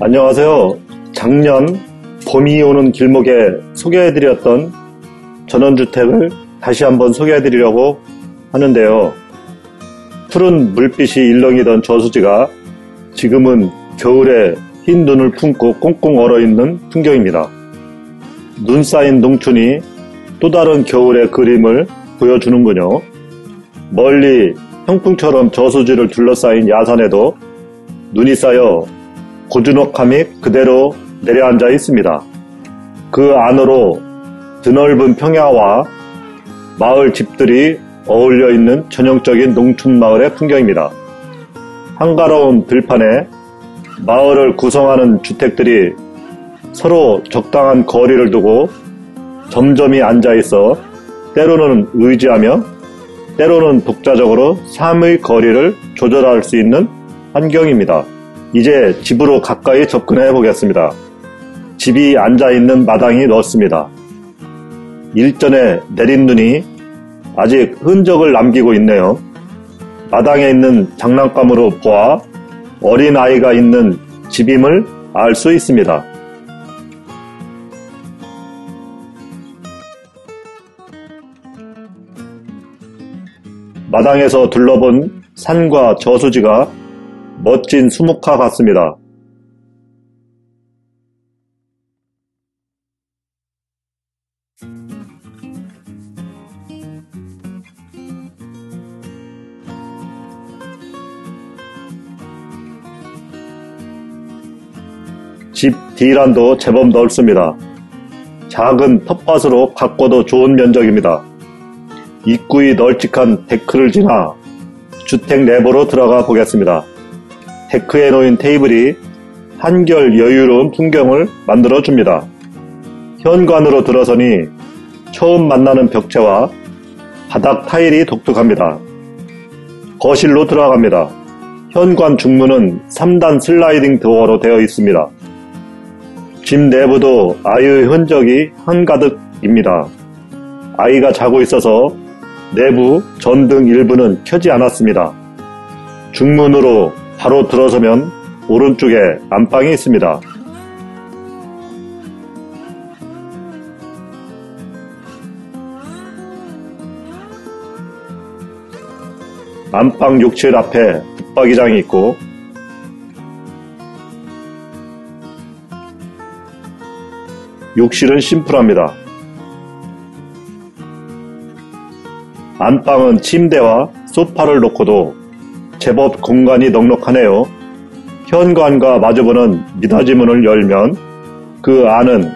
안녕하세요. 작년 봄이 오는 길목에 소개해드렸던 전원주택을 다시 한번 소개해드리려고 하는데요. 푸른 물빛이 일렁이던 저수지가 지금은 겨울에 흰 눈을 품고 꽁꽁 얼어있는 풍경입니다. 눈 쌓인 농촌이 또 다른 겨울의 그림을 보여주는군요. 멀리 형풍처럼 저수지를 둘러싸인 야산에도 눈이 쌓여 고즈넉함이 그대로 내려앉아 있습니다. 그 안으로 드넓은 평야와 마을 집들이 어울려 있는 전형적인 농촌 마을의 풍경입니다. 한가로운 들판에 마을을 구성하는 주택들이 서로 적당한 거리를 두고 점점이 앉아 있어 때로는 의지하며 때로는 독자적으로 삶의 거리를 조절할 수 있는 환경입니다. 이제 집으로 가까이 접근해 보겠습니다. 집이 앉아 있는 마당이 넓습니다. 일전에 내린 눈이 아직 흔적을 남기고 있네요. 마당에 있는 장난감으로 보아 어린 아이가 있는 집임을 알 수 있습니다. 마당에서 둘러본 산과 저수지가 멋진 수묵화 같습니다. 집 D란도 제법 넓습니다. 작은 텃밭으로 가꿔도 좋은 면적입니다. 입구의 널찍한 데크를 지나 주택 내부로 들어가 보겠습니다. 데크에 놓인 테이블이 한결 여유로운 풍경을 만들어 줍니다. 현관으로 들어서니 처음 만나는 벽체와 바닥 타일이 독특합니다. 거실로 들어갑니다. 현관 중문은 3단 슬라이딩 도어로 되어 있습니다. 집 내부도 아이의 흔적이 한가득입니다. 아이가 자고 있어서 내부 전등 일부는 켜지 않았습니다. 중문으로 바로 들어서면 오른쪽에 안방이 있습니다. 안방 욕실 앞에 붙박이장이 있고 욕실은 심플합니다. 안방은 침대와 소파를 놓고도 제법 공간이 넉넉하네요. 현관과 마주보는 미닫이 문을 열면 그 안은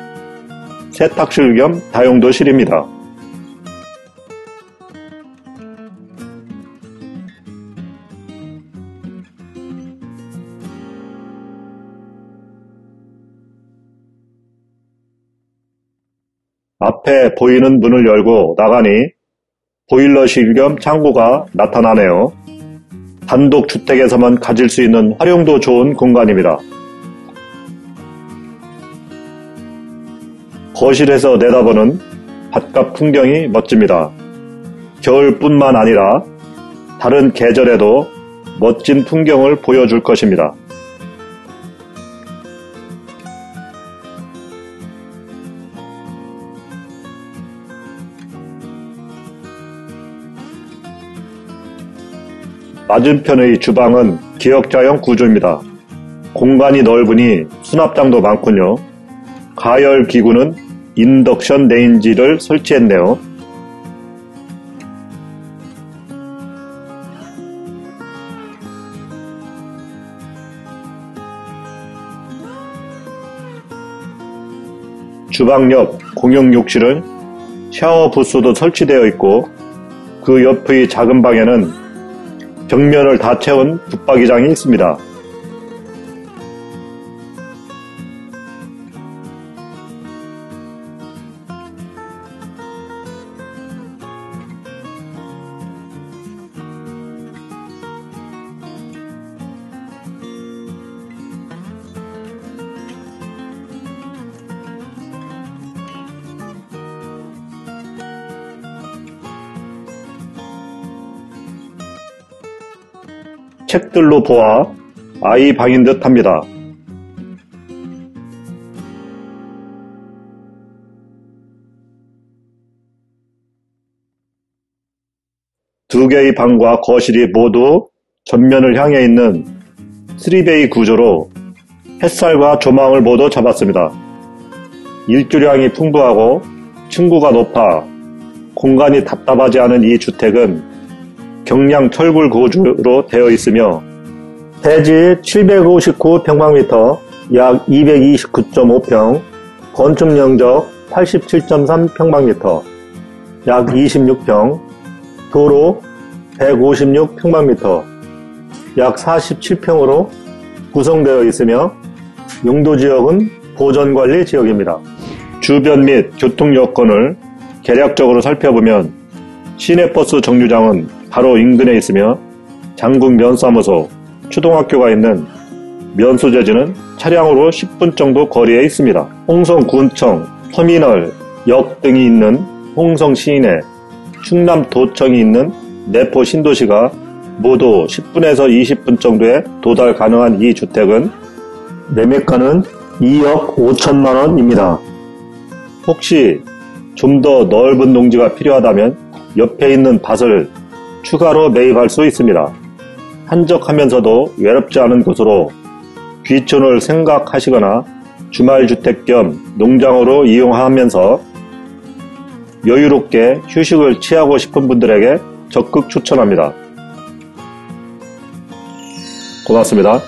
세탁실 겸 다용도실입니다. 앞에 보이는 문을 열고 나가니 보일러실 겸 창고가 나타나네요. 단독 주택에서만 가질 수 있는 활용도 좋은 공간입니다. 거실에서 내다보는 바깥 풍경이 멋집니다. 겨울뿐만 아니라 다른 계절에도 멋진 풍경을 보여줄 것입니다. 맞은편의 주방은 기역자형 구조입니다. 공간이 넓으니 수납장도 많군요. 가열 기구는 인덕션 레인지를 설치했네요. 주방 옆 공용 욕실은 샤워 부스도 설치되어 있고 그 옆의 작은 방에는 벽면을 다 채운 붙박이장이 있습니다. 책들로 보아 아이 방인 듯 합니다. 두 개의 방과 거실이 모두 전면을 향해 있는 3베이 구조로 햇살과 조망을 모두 잡았습니다. 일주량이 풍부하고 층구가 높아 공간이 답답하지 않은 이 주택은 경량 철골 구조로 되어 있으며 대지 759평방미터 약 229.5평, 건축 면적 87.3평방미터 약 26평, 도로 156평방미터, 약 47평으로 구성되어 있으며 용도 지역은 보전관리 지역입니다. 주변 및 교통 여건을 개략적으로 살펴보면 시내버스 정류장은 바로 인근에 있으며 장군 면사무소, 초등학교가 있는 면소재지는 차량으로 10분 정도 거리에 있습니다. 홍성군청, 터미널, 역 등이 있는 홍성 시내, 충남도청이 있는 내포 신도시가 모두 10분에서 20분 정도에 도달 가능한 이 주택은 매매가는 2억 5천만 원입니다. 혹시 좀 더 넓은 농지가 필요하다면 옆에 있는 밭을 추가로 매입할 수 있습니다. 한적하면서도 외롭지 않은 곳으로 귀촌을 생각하시거나 주말주택 겸 농장으로 이용하면서 여유롭게 휴식을 취하고 싶은 분들에게 적극 추천합니다. 고맙습니다.